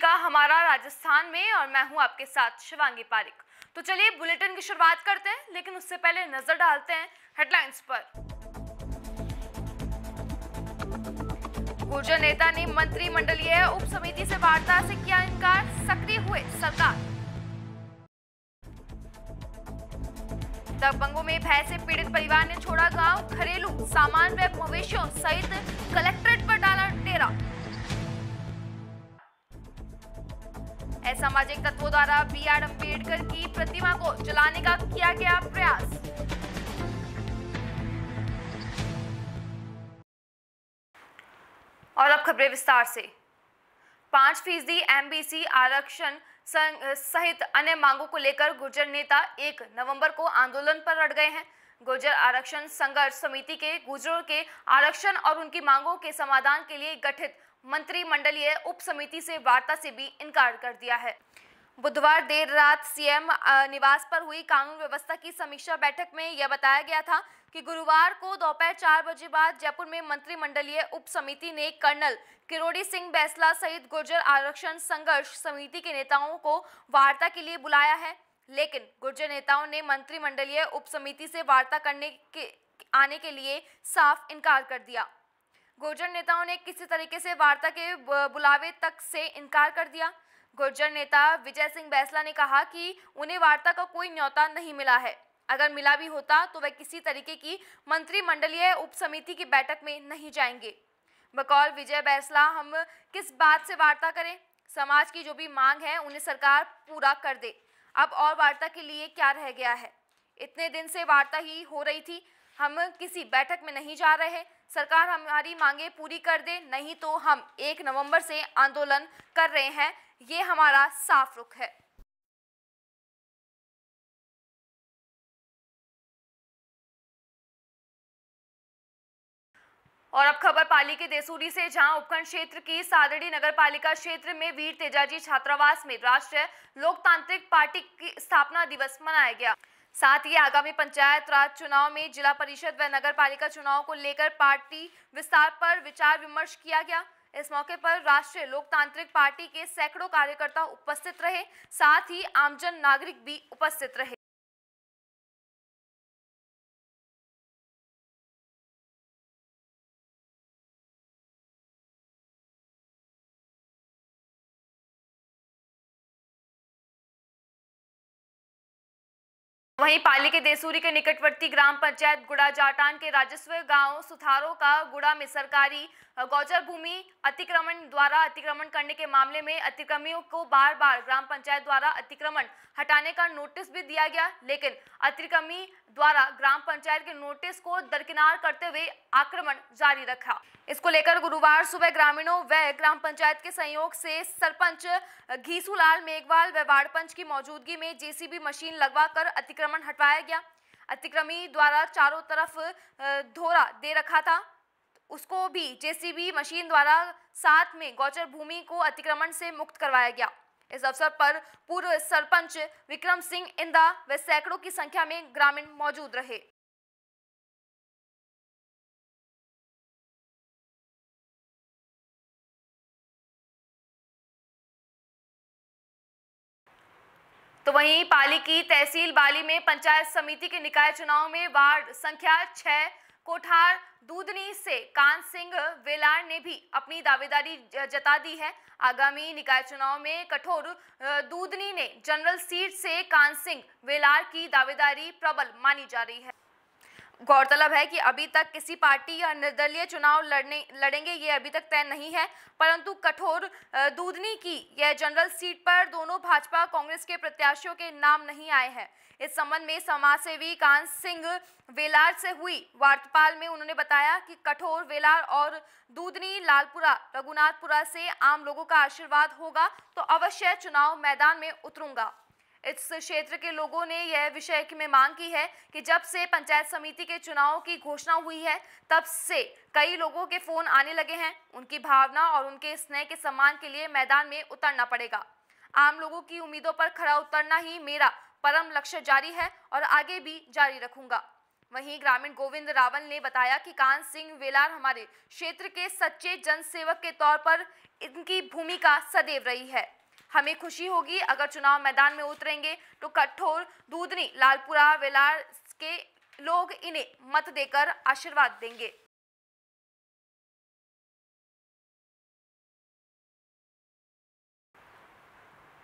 भूमिका हमारा राजस्थान में और मैं हूँ आपके साथ शिवांगी पारिक। तो चलिए बुलेटिन की शुरुआत करते हैं, लेकिन उससे पहले नज़र डालते हैं हेडलाइंस पर। गुर्जर नेता ने मंत्रिमंडलीय उप समिति से वार्ता से किया इनकार, सक्रिय हुए सरकार। दबंगों में भय से पीड़ित परिवार ने छोड़ा गाँव, घरेलू सामान व मवेशियों सहित कलेक्ट्रेट पर डाला डेरा असामाजिक तत्वों द्वारा बी आर अंबेडकर की प्रतिमा को जलाने का किया गया प्रयास। और अब खबरें विस्तार से। पाँच फ़ीसदी एमबीसी आरक्षण सहित अन्य मांगों को लेकर गुर्जर नेता एक नवंबर को आंदोलन पर अड़ गए हैं। गुर्जर आरक्षण संघर्ष समिति के, गुर्जरों के आरक्षण और उनकी मांगों के समाधान के लिए गठित मंत्रिमंडलीय उप समिति से वार्ता से भी इनकार कर दिया है। बुधवार देर रात सीएम निवास पर हुई कानून व्यवस्था की समीक्षा बैठक में यह बताया गया था कि गुरुवार को दोपहर चार बजे बाद जयपुर में मंत्रिमंडलीय उप समिति ने कर्नल किरोड़ी सिंह बैसला सहित गुर्जर आरक्षण संघर्ष समिति के नेताओं को वार्ता के लिए बुलाया है। लेकिन गुर्जर नेताओं ने मंत्रिमंडलीय उप समिति से वार्ता करने के, आने के लिए साफ़ इनकार कर दिया। गुर्जर नेताओं ने किसी तरीके से वार्ता के बुलावे तक से इनकार कर दिया। गुर्जर नेता विजय सिंह बैसला ने कहा कि उन्हें वार्ता का कोई न्यौता नहीं मिला है। अगर मिला भी होता तो वह किसी तरीके की मंत्रिमंडलीय उप समिति की बैठक में नहीं जाएँगे। बकौल, विजय बैसला, हम किस बात से वार्ता करें? समाज की जो भी मांग है, उन्हें सरकार पूरा कर दे। अब और वार्ता के लिए क्या रह गया है? इतने दिन से वार्ता ही हो रही थी। हम किसी बैठक में नहीं जा रहे सरकार हमारी मांगे पूरी कर दे, नहीं तो हम एक नवंबर से आंदोलन कर रहे हैं। ये हमारा साफ़ रुख है। और अब खबर पाली के देसूरी से, जहाँ उपखंड क्षेत्र की सादड़ी नगर पालिका क्षेत्र में वीर तेजाजी छात्रावास में राष्ट्रीय लोकतांत्रिक पार्टी की स्थापना दिवस मनाया गया। साथ ही आगामी पंचायत राज चुनाव में जिला परिषद व नगर पालिका चुनाव को लेकर पार्टी विस्तार पर विचार विमर्श किया गया। इस मौके पर राष्ट्रीय लोकतांत्रिक पार्टी के सैकड़ों कार्यकर्ता उपस्थित रहे। साथ ही आमजन नागरिक भी उपस्थित रहे। वहीं पाली के देसूरी के निकटवर्ती ग्राम पंचायत गुड़ा जाटान के राजस्व गाँव सुथारों का गुड़ा में सरकारी गौचर भूमि अतिक्रमण द्वारा अतिक्रमण करने के मामले में अतिक्रमियों को बार बार ग्राम पंचायत द्वारा अतिक्रमण हटाने का नोटिस भी दिया गया, लेकिन अतिक्रमी द्वारा ग्राम पंचायत के नोटिस को दरकिनार करते हुए आक्रमण जारी रखा। इसको लेकर गुरुवार सुबह ग्रामीणों व ग्राम पंचायत के सहयोग से सरपंच घीसूलाल मेघवाल व वार्ड पंच की मौजूदगी में जेसीबी मशीन लगवा कर अतिक्रमण हटवाया गया। अतिक्रमी द्वारा चारों तरफ़ धोरा दे रखा था। उसको भी जेसीबी मशीन द्वारा साथ में गौचर भूमि को अतिक्रमण से मुक्त करवाया गया। इस अवसर पर पूर्व सरपंच विक्रम सिंह इंदा व सैकड़ों की संख्या में ग्रामीण मौजूद रहे। तो वहीं पाली की तहसील बाली में पंचायत समिति के निकाय चुनाव में वार्ड संख्या छह कोठार दूधनी से कान सिंह वेलार ने भी अपनी दावेदारी जता दी है। आगामी निकाय चुनाव में कठोर दूधनी ने जनरल सीट से कान सिंह वेलार की दावेदारी प्रबल मानी जा रही है। गौरतलब है कि अभी तक किसी पार्टी या निर्दलीय चुनाव लड़ने, लड़ेंगे, ये अभी तक तय नहीं है, परंतु कठोर दूधनी की यह जनरल सीट पर दोनों भाजपा, कांग्रेस के प्रत्याशियों के नाम नहीं आए हैं। इस संबंध में समाज सेवी कांत सिंह वेलार से हुई वार्तापाल में उन्होंने बताया कि कठोर वेलार और दूधनी लालपुरा, रघुनाथपुरा से आम लोगों का आशीर्वाद होगा तो अवश्य चुनाव मैदान में उतरूँगा। इस क्षेत्र के लोगों ने यह विषय में मांग की है कि जब से पंचायत समिति के चुनाव की घोषणा हुई है, तब से कई लोगों के फ़ोन आने लगे हैं। उनकी भावना और उनके स्नेह के सम्मान के लिए मैदान में उतरना पड़ेगा। आम लोगों की उम्मीदों पर खड़ा उतरना ही मेरा परम लक्ष्य जारी है और आगे भी जारी रखूँगा। वहीं ग्रामीण गोविंद रावल ने बताया कि कान सिंह वेलार हमारे क्षेत्र के सच्चे जनसेवक के तौर पर इनकी भूमिका सदैव रही है। हमें खुशी होगी। अगर चुनाव मैदान में उतरेंगे तो कठोर दूधनी, लालपुरा वेलार के लोग इन्हें मत देकर आशीर्वाद देंगे।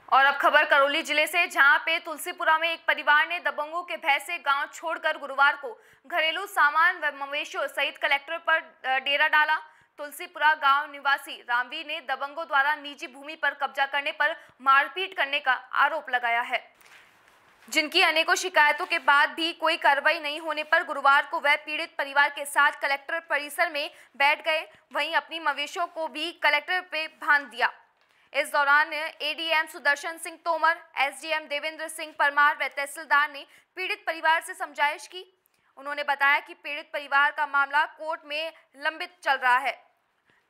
और अब खबर करौली ज़िले से, जहाँ पे तुलसीपुरा में एक परिवार ने दबंगों के भय से गाँव छोड़कर गुरुवार को घरेलू सामान व मवेशियों सहित कलेक्टर पर डेरा डाला। तुलसीपुरा गाँव निवासी रामवीर ने दबंगों द्वारा निजी भूमि पर कब्जा करने पर मारपीट करने का आरोप लगाया है। जिनकी अनेकों शिकायतों के बाद भी कोई कार्रवाई नहीं होने पर गुरुवार को वह पीड़ित परिवार के साथ कलेक्टर परिसर में बैठ गए। वहीं अपनी मवेशियों को भी कलेक्टर पे भान दिया। इस दौरान एडीएम सुदर्शन सिंह तोमर, एसडीएम देवेंद्र सिंह परमार व तहसीलदार ने पीड़ित परिवार से समझाइश की। उन्होंने बताया कि पीड़ित परिवार का मामला कोर्ट में लंबित चल रहा है।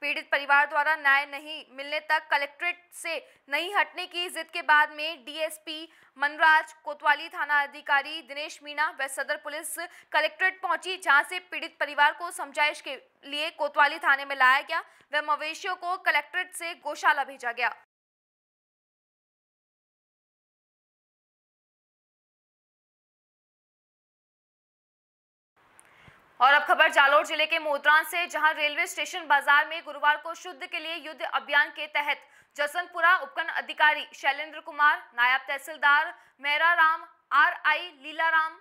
पीड़ित परिवार द्वारा न्याय नहीं मिलने तक कलेक्ट्रेट से नहीं हटने की जिद के बाद में डीएसपी मनराज कोतवाली, थाना अधिकारी दिनेश मीणा व सदर पुलिस कलेक्ट्रेट पहुँची, जहाँ से पीड़ित परिवार को समझाइश के लिए कोतवाली थाने में लाया गया व मवेशियों को कलेक्ट्रेट से गौशाला भेजा गया। और अब खबर जालोर ज़िले के मोदरान से, जहाँ रेलवे स्टेशन बाज़ार में गुरुवार को शुद्ध के लिए युद्ध अभियान के तहत जसनपुरा उपखंड अधिकारी शैलेंद्र कुमार, नायब तहसीलदार मेहरा राम आर आई लीलाराम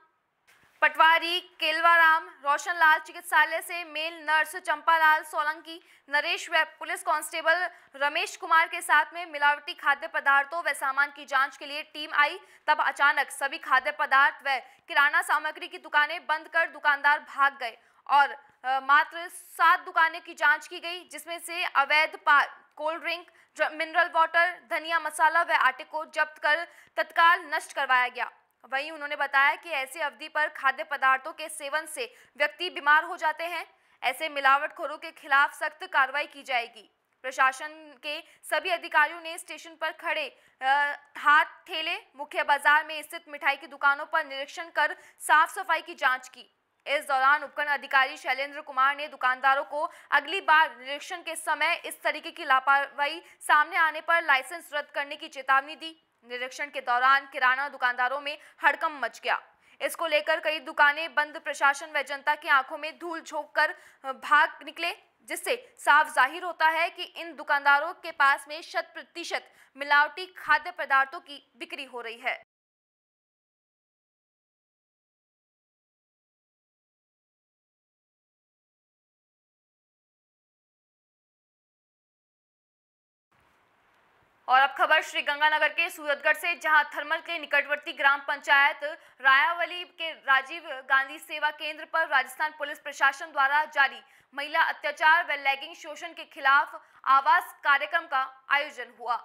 पटवारी केलवाराम रोशनलाल चिकित्सालय से मेल नर्स चंपालाल सोलंकी, नरेश व पुलिस कांस्टेबल रमेश कुमार के साथ में मिलावटी खाद्य पदार्थों व सामान की जाँच के लिए टीम आई। तब अचानक सभी खाद्य पदार्थ व किराना सामग्री की दुकानें बंद कर दुकानदार भाग गए और मात्र सात दुकानें की जाँच की गई, जिसमें से अवैध कोल्ड ड्रिंक मिनरल वाटर, धनिया मसाला व आटे को जब्त कर तत्काल नष्ट करवाया गया। वहीं उन्होंने बताया कि ऐसी अवधि पर खाद्य पदार्थों के सेवन से व्यक्ति बीमार हो जाते हैं। ऐसे मिलावटखोरों के खिलाफ सख्त कार्रवाई की जाएगी। प्रशासन के सभी अधिकारियों ने स्टेशन पर खड़े हाथ ठेले, मुख्य बाज़ार में स्थित मिठाई की दुकानों पर निरीक्षण कर साफ़ सफ़ाई की जाँच की। इस दौरान उपखंड अधिकारी शैलेंद्र कुमार ने दुकानदारों को अगली बार निरीक्षण के समय इस तरीके की लापरवाही सामने आने पर लाइसेंस रद्द करने की चेतावनी दी। निरीक्षण के दौरान किराना दुकानदारों में हड़कम मच गया। इसको लेकर कई दुकानें बंद, प्रशासन व जनता की आँखों में धूल झोंक कर भाग निकले, जिससे साफ़ ज़ाहिर होता है कि इन दुकानदारों के पास में शत प्रतिशत मिलावटी खाद्य पदार्थों की बिक्री हो रही है। और अब खबर श्री गंगानगर के सूरतगढ़ से, जहाँ थर्मल के निकटवर्ती ग्राम पंचायत रायावली के राजीव गांधी सेवा केंद्र पर राजस्थान पुलिस प्रशासन द्वारा जारी महिला अत्याचार व लैगिंग शोषण के खिलाफ आवास कार्यक्रम का आयोजन हुआ।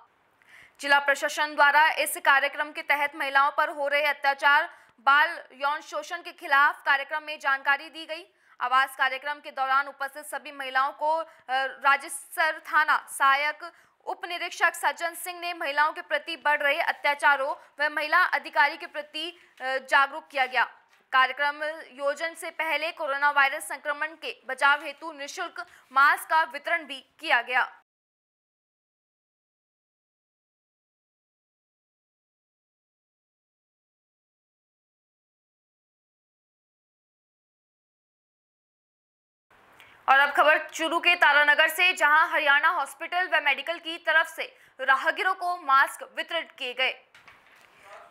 जिला प्रशासन द्वारा इस कार्यक्रम के तहत महिलाओं पर हो रहे अत्याचार, बाल यौन शोषण के खिलाफ कार्यक्रम में जानकारी दी गई। आवास कार्यक्रम के दौरान उपस्थित सभी महिलाओं को राजस्तर थाना सहायक उप निरीक्षक सज्जन सिंह ने महिलाओं के प्रति बढ़ रहे अत्याचारों व महिला अधिकारी के प्रति जागरूक किया गया। कार्यक्रम योजन से पहले कोरोना वायरस संक्रमण के बचाव हेतु निशुल्क मास्क का वितरण भी किया गया। और अब खबर चुरू के तारानगर से, जहाँ हरियाणा हॉस्पिटल व मेडिकल की तरफ़ से राहगीरों को मास्क वितरित किए गए।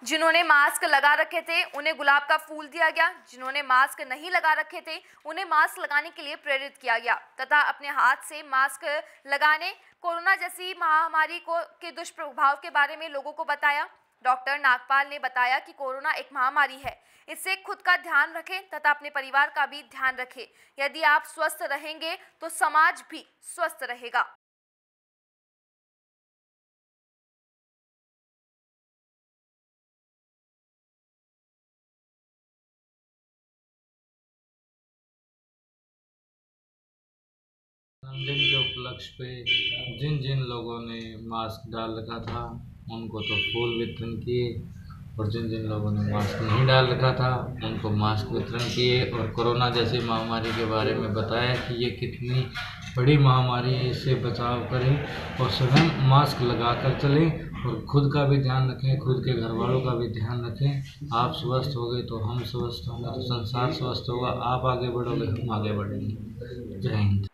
जिन्होंने मास्क लगा रखे थे, उन्हें गुलाब का फूल दिया गया। जिन्होंने मास्क नहीं लगा रखे थे, उन्हें मास्क लगाने के लिए प्रेरित किया गया। तथा अपने हाथ से मास्क लगाने, कोरोना जैसी महामारी को, के दुष्प्रभाव के बारे में लोगों को बताया। डॉक्टर नागपाल ने बताया कि कोरोना एक महामारी है। इससे खुद का ध्यान रखें तथा अपने परिवार का भी ध्यान रखें। यदि आप स्वस्थ रहेंगे तो समाज भी स्वस्थ रहेगा। जन्मदिन के उपलक्ष्य पे जिन जिन लोगों ने मास्क डाल रखा था उनको तो फूल वितरण किए और जिन जिन लोगों ने मास्क नहीं डाल रखा था, उनको मास्क वितरण किए और कोरोना जैसी महामारी के बारे में बताया कि ये कितनी बड़ी महामारी है, इससे बचाव करें और स्वयं मास्क लगा कर चलें और खुद का भी ध्यान रखें, खुद के घर वालों का भी ध्यान रखें। आप स्वस्थ हो गए तो हम स्वस्थ होंगे तो संसार स्वस्थ होगा, आप आगे बढ़ोगे, हम आगे बढ़ेंगे। जय हिंद।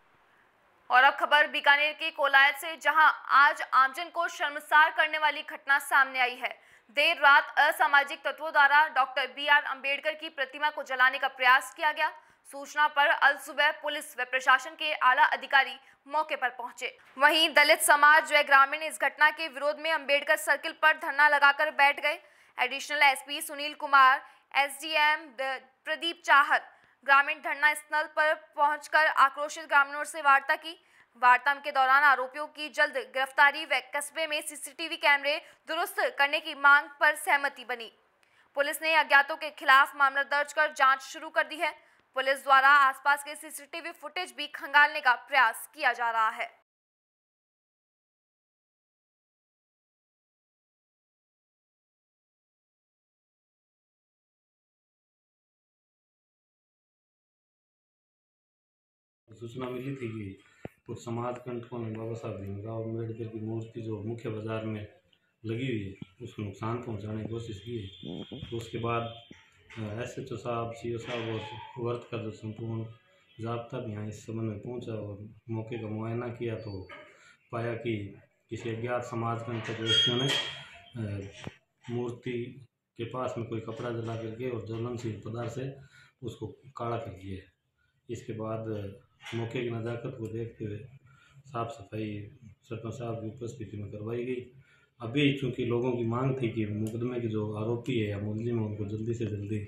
और अब खबर बीकानेर के कोलायत से, जहाँ आज आमजन को शर्मसार करने वाली घटना सामने आई है। देर रात असामाजिक तत्वों द्वारा डॉक्टर बी आर अंबेडकर की प्रतिमा को जलाने का प्रयास किया गया। सूचना पर अल सुबह पुलिस व प्रशासन के आला अधिकारी मौके पर पहुँचे। वहीं दलित समाज व ग्रामीण इस घटना के विरोध में अंबेडकर सर्किल पर धरना लगाकर बैठ गए। Additional SP Sunil Kumar, SDM Pradeep Chahar ग्रामीण धरना स्थल पर पहुंचकर आक्रोशित ग्रामीणों से वार्ता की। वार्ता के दौरान आरोपियों की जल्द गिरफ्तारी व कस्बे में सीसीटीवी कैमरे दुरुस्त करने की मांग पर सहमति बनी। पुलिस ने अज्ञातों के खिलाफ मामला दर्ज कर जाँच शुरू कर दी है। पुलिस द्वारा आसपास के सीसीटीवी फुटेज भी खंगालने का प्रयास किया जा रहा है। सूचना मिली थी कि कुछ समाज कंटकों ने बाबा साहब भीमराव अंबेडकर की मूर्ति जो मुख्य बाज़ार में लगी हुई है उसको नुकसान पहुँचाने की कोशिश की है। तो उसके बाद एस एच ओ साहब सी ओ साहब और वर्त का जो संपूर्ण जबता भी यहाँ इस संबंध में पहुँचा और मौके का मुआयना किया तो पाया कि किसी अज्ञात समाज कंटक व्यक्तियों ने मूर्ति के पास में कोई कपड़ा जला करके और ज्वलनशील पदार्थ से उसको काला कर दिया इसके बाद मौके की नज़ाकत को देखते हुए साफ़ सफ़ाई सरपंच साहब की उपस्थिति में करवाई गई। अभी चूँकि लोगों की मांग थी कि मुकदमे के जो आरोपी है या मुलजिम है, उनको जल्दी से जल्दी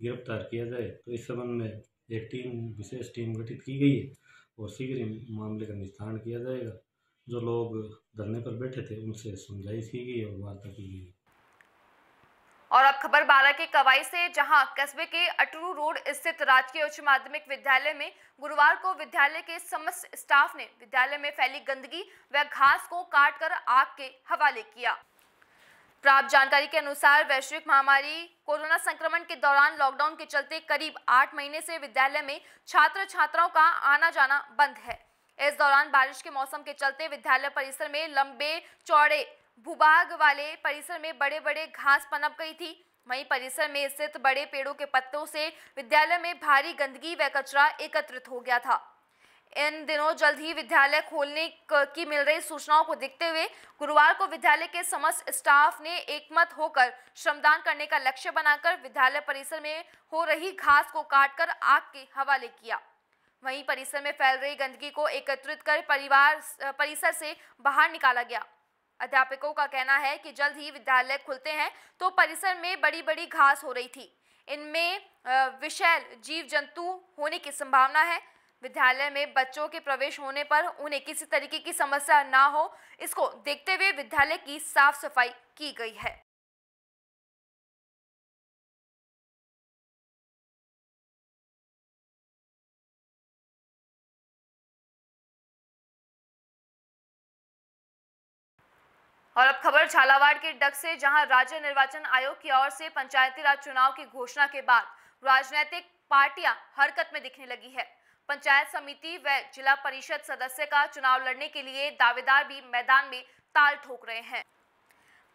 गिरफ़्तार किया जाए तो इस संबंध में एक टीम, विशेष टीम गठित की गई है और शीघ्र ही मामले का निस्तारण किया जाएगा। जो लोग धरने पर बैठे थे, उनसे समझाइश की गई और वार्ता की गई। और अब खबर बारह के कवाई से, जहाँ कस्बे के अटरू रोड स्थित राजकीय उच्च माध्यमिक विद्यालय में गुरुवार को विद्यालय के समस्त स्टाफ ने विद्यालय में फैली गंदगी व घास को काटकर आग के हवाले किया। प्राप्त जानकारी के अनुसार वैश्विक महामारी, कोरोना संक्रमण के दौरान लॉकडाउन के चलते करीब आठ महीने से विद्यालय में छात्र छात्राओं का आना जाना बंद है। इस दौरान बारिश के मौसम के चलते विद्यालय परिसर में लंबे चौड़े भूभाग वाले परिसर में बड़े बड़े घास पनप गई थी। वहीं परिसर में स्थित बड़े पेड़ों के पत्तों से विद्यालय में भारी गंदगी व कचरा एकत्रित हो गया था। इन दिनों जल्द ही विद्यालय खोलने की मिल रही सूचनाओं को देखते हुए गुरुवार को विद्यालय के समस्त स्टाफ ने एकमत होकर श्रमदान करने का लक्ष्य बनाकर विद्यालय परिसर में हो रही घास को काटकर आग के हवाले किया। वहीं परिसर में फैल रही गंदगी को एकत्रित कर परिवार, परिसर से बाहर निकाला गया। अध्यापकों का कहना है कि जल्द ही विद्यालय खुलते हैं तो परिसर में बड़ी बड़ी घास हो रही थी। इनमें विषैल जीव जंतु होने की संभावना है। विद्यालय में बच्चों के प्रवेश होने पर उन्हें किसी तरीके की समस्या ना हो। इसको देखते हुए विद्यालय की साफ़ सफ़ाई की गई है। और अब खबर झालावाड़ के डग से, जहाँ राज्य निर्वाचन आयोग की ओर से पंचायती राज चुनाव की घोषणा के बाद राजनीतिक पार्टियाँ हरकत में दिखने लगी है। पंचायत समिति व जिला परिषद सदस्य का चुनाव लड़ने के लिए दावेदार भी मैदान में ताल ठोक रहे हैं।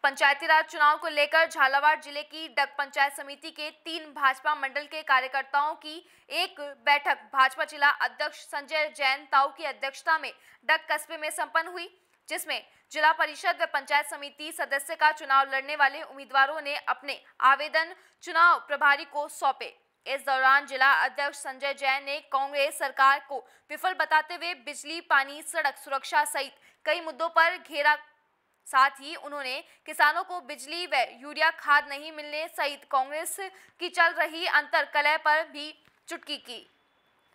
पंचायती राज चुनाव को लेकर झालावाड़ ज़िले की डग पंचायत समिति के तीन भाजपा मंडल के कार्यकर्ताओं की एक बैठक भाजपा जिला अध्यक्ष संजय जैन, ताऊ की अध्यक्षता में डग कस्बे में संपन्न हुई। जिसमें जिला परिषद व पंचायत समिति सदस्य का चुनाव लड़ने वाले उम्मीदवारों ने अपने आवेदन चुनाव प्रभारी को सौंपे। इस दौरान जिला अध्यक्ष संजय जैन ने कांग्रेस सरकार को विफल बताते हुए बिजली, पानी, सड़क सुरक्षा सहित कई मुद्दों पर घेरा। साथ ही उन्होंने किसानों को बिजली व यूरिया खाद नहीं मिलने सहित कांग्रेस की चल रही अंतर कलह पर भी चुटकी की।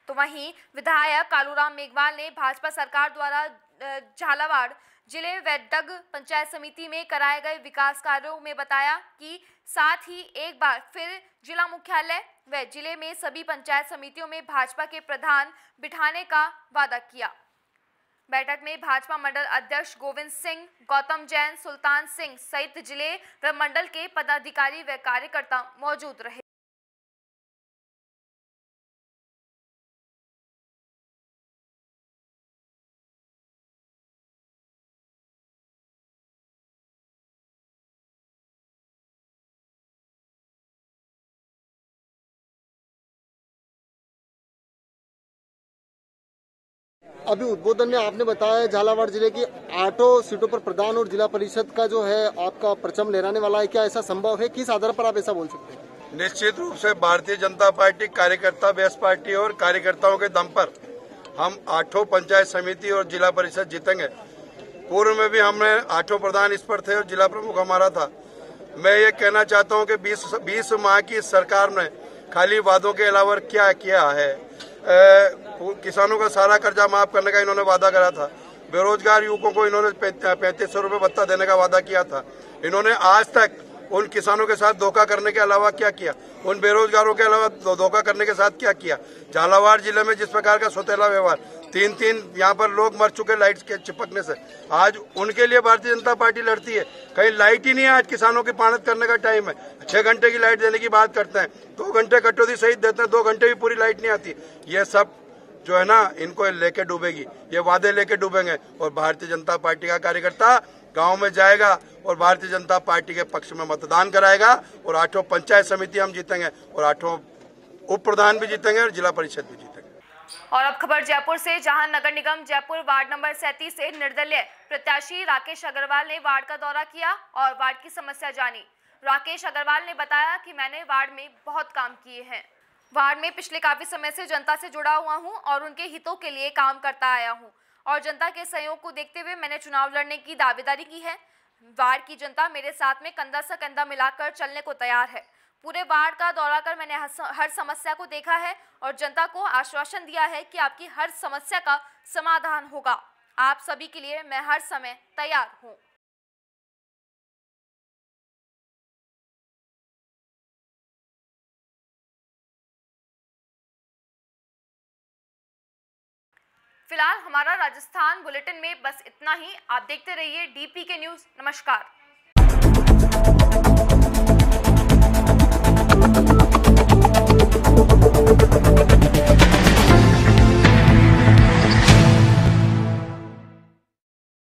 तो वहीं विधायक कालूराम मेघवाल ने भाजपा सरकार द्वारा झालावाड़ ज़िले व डग पंचायत समिति में कराए गए विकास कार्यों में बताया कि साथ ही एक बार फिर जिला मुख्यालय व ज़िले में सभी पंचायत समितियों में भाजपा के प्रधान बिठाने का वादा किया। बैठक में भाजपा मंडल अध्यक्ष गोविंद सिंह, गौतम जैन, सुल्तान सिंह सहित ज़िले व मंडल के पदाधिकारी व कार्यकर्ता मौजूद रहे। अभी उद्बोधन में आपने बताया झालावाड़ ज़िले की आठों सीटों पर प्रधान और जिला परिषद का जो है आपका परचम लहराने वाला है। क्या ऐसा संभव है? किस आधार पर आप ऐसा बोल सकते हैं? निश्चित रूप से भारतीय जनता पार्टी, कार्यकर्ता बेस पार्टी और कार्यकर्ताओं के दम पर हम आठों पंचायत समिति और जिला परिषद जीतेंगे। पूर्व में भी हमने आठों प्रधान इस पर थे और जिला प्रमुख हमारा था। मैं ये कहना चाहता हूँ कि 20 20 माह की सरकार ने खाली वादों के अलावा क्या किया है? किसानों का सारा कर्जा माफ़ करने का इन्होंने वादा करा था। बेरोजगार युवकों को इन्होंने पैंतीस सौ रुपये भत्ता देने का वादा किया था। इन्होंने आज तक उन किसानों के साथ धोखा करने के अलावा क्या किया? उन बेरोजगारों के अलावा धोखा करने के साथ क्या किया? झालावाड़ ज़िले में जिस प्रकार का सौतेला व्यवहार तीन तीन यहाँ पर लोग मर चुके लाइट के चिपकने से। आज उनके लिए भारतीय जनता पार्टी लड़ती है। कहीं लाइट ही नहीं है आज किसानों की पानत करने का टाइम है। छह घंटे की लाइट देने की बात करते हैं। दो घंटे कटौती सहित देते हैं, दो घंटे भी पूरी लाइट नहीं आती। ये सब जो है ना, इनको लेके डूबेगी। ये वादे लेके डूबेंगे। और भारतीय जनता पार्टी का कार्यकर्ता गाँव में जाएगा और भारतीय जनता पार्टी के पक्ष में मतदान कराएगा और आठों पंचायत समिति हम जीतेंगे और आठों उप प्रधान भी जीतेंगे और जिला परिषद भी जीतेंगे। और अब खबर जयपुर से, जहाँ नगर निगम जयपुर वार्ड नंबर सैतीस से निर्दलीय प्रत्याशी राकेश अग्रवाल ने वार्ड का दौरा किया और वार्ड की समस्या जानी। राकेश अग्रवाल ने बताया कि मैंने वार्ड में बहुत काम किए हैं। वार्ड में पिछले काफ़ी समय से जनता से जुड़ा हुआ हूँ और उनके हितों के लिए काम करता आया हूँ। और जनता के सहयोग को देखते हुए मैंने चुनाव लड़ने की दावेदारी की है। वार्ड की जनता मेरे साथ में कंधा सा कंधा मिलाकर चलने को तैयार है। पूरे वार्ड का दौरा कर मैंने हर समस्या को देखा है और जनता को आश्वासन दिया है कि आपकी हर समस्या का समाधान होगा। आप सभी के लिए मैं हर समय तैयार हूँ। फ़िलहाल हमारा राजस्थान बुलेटिन में बस इतना ही। आप देखते रहिए डीपी के न्यूज़ नमस्कार।